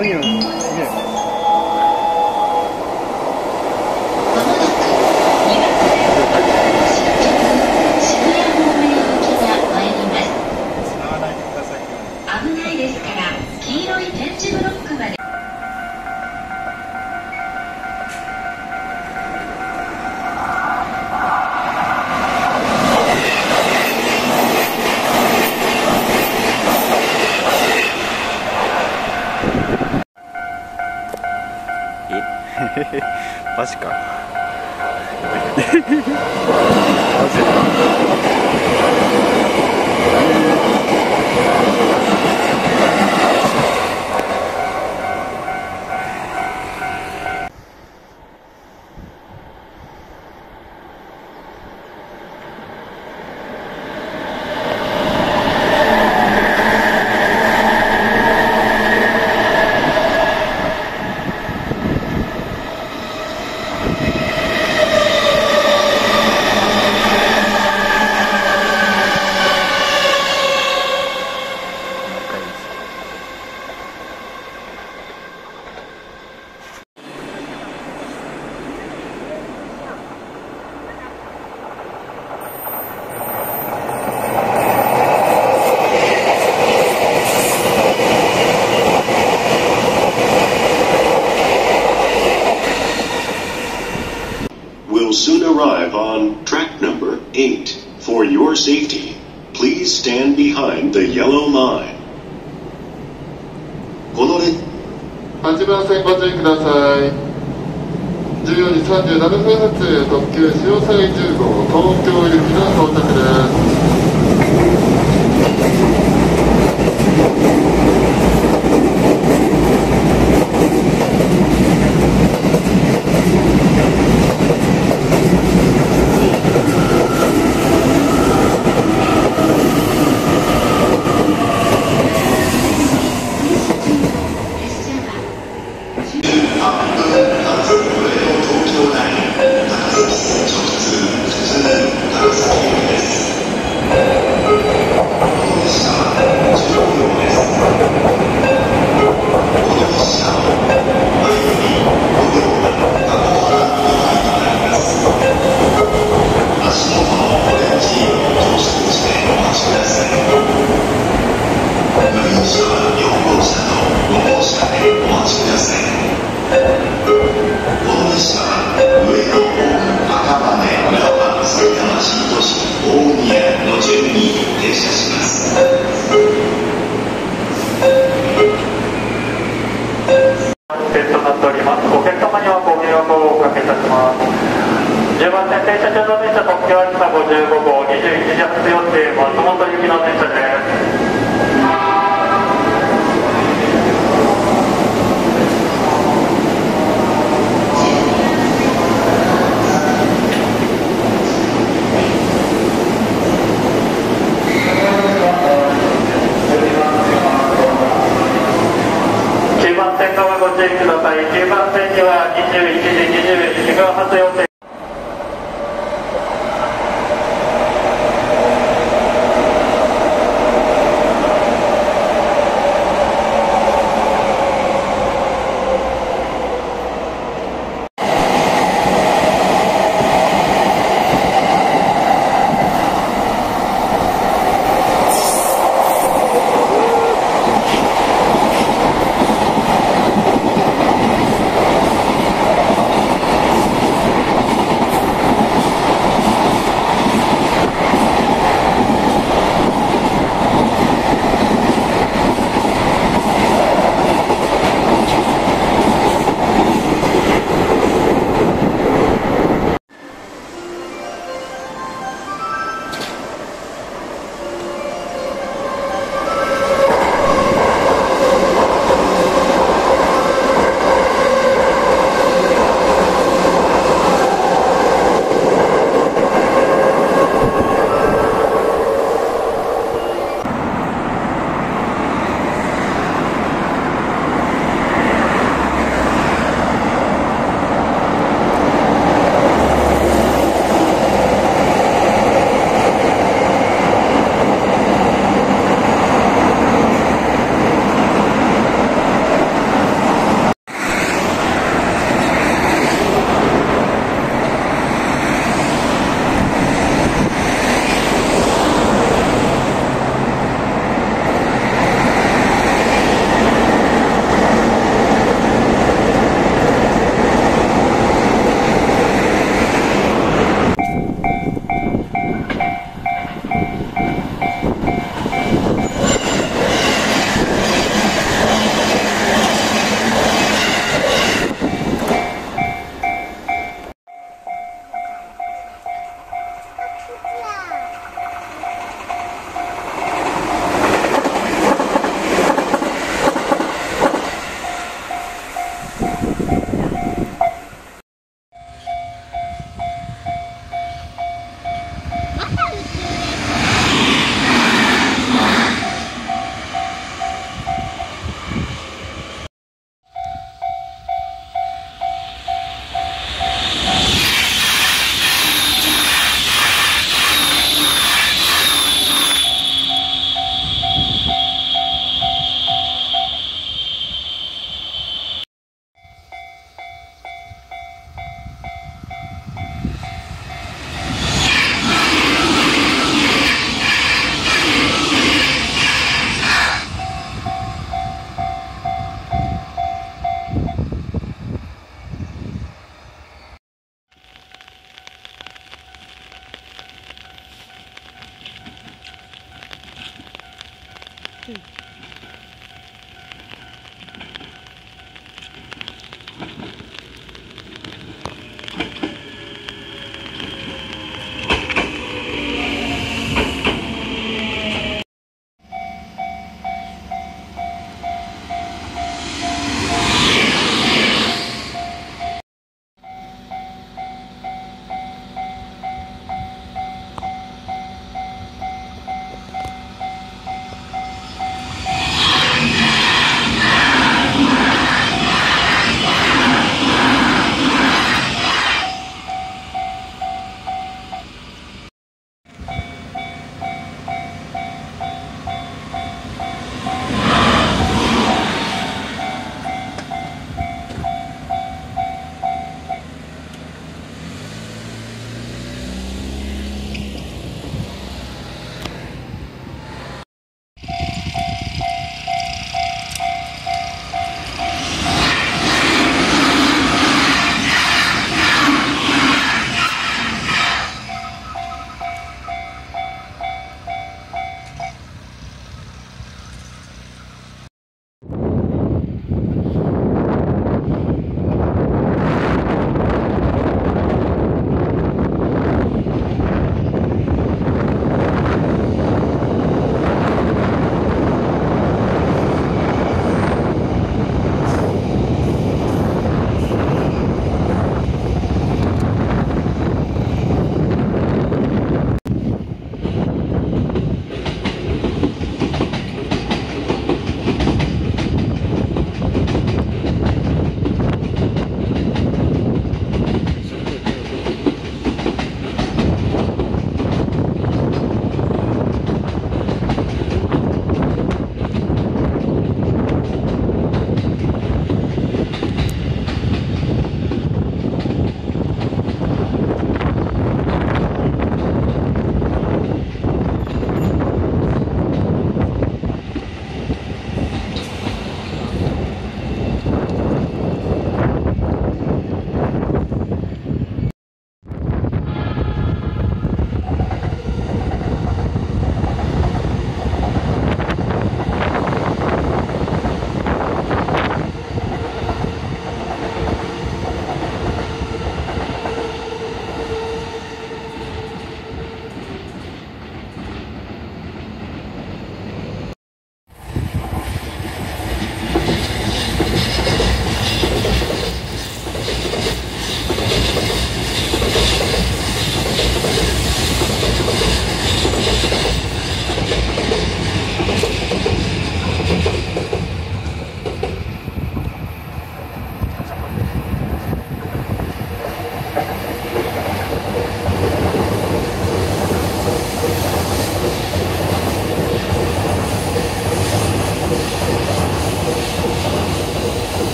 No, you. Okay. マジか。マジか will soon arrive on track number 8. For your safety, please stand behind the yellow line. この列8番線ご注意ください14時37分発特急潮西10号東京行きの到着です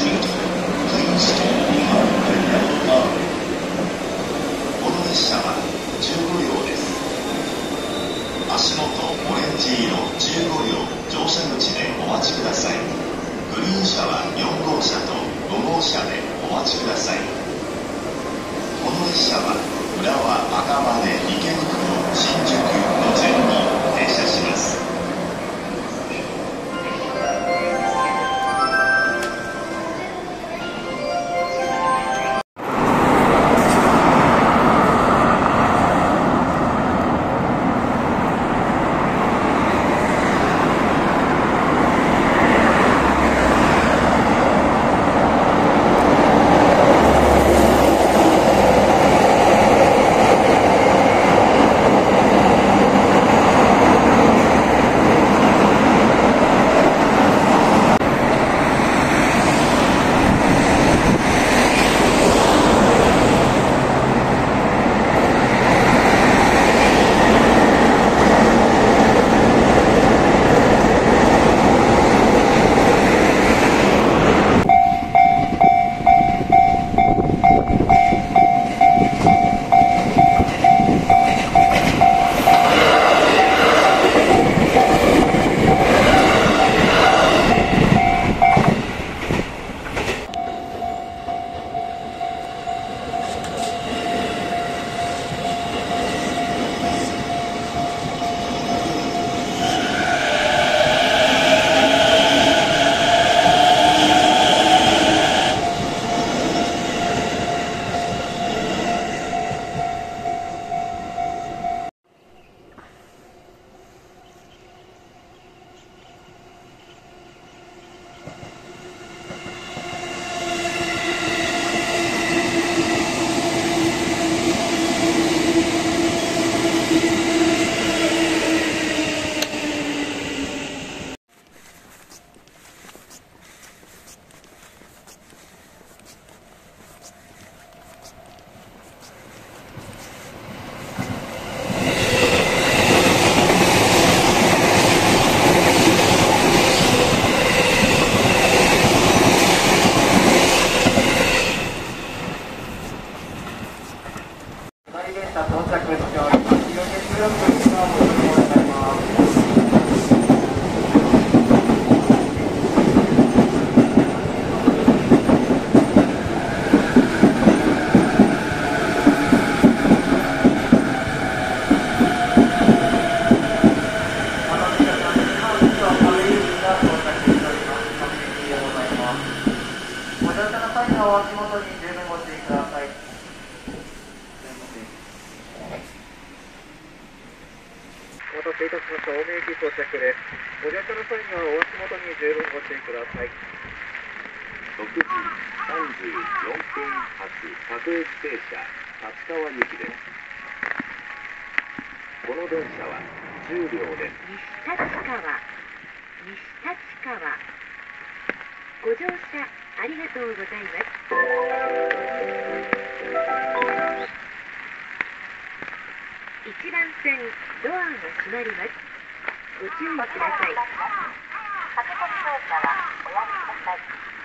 Please この電車は10両です。西立川。西立川。ご乗車ありがとうございます。一番線ドアが閉まります。ご注意ください。駆け込み乗車はおやめください。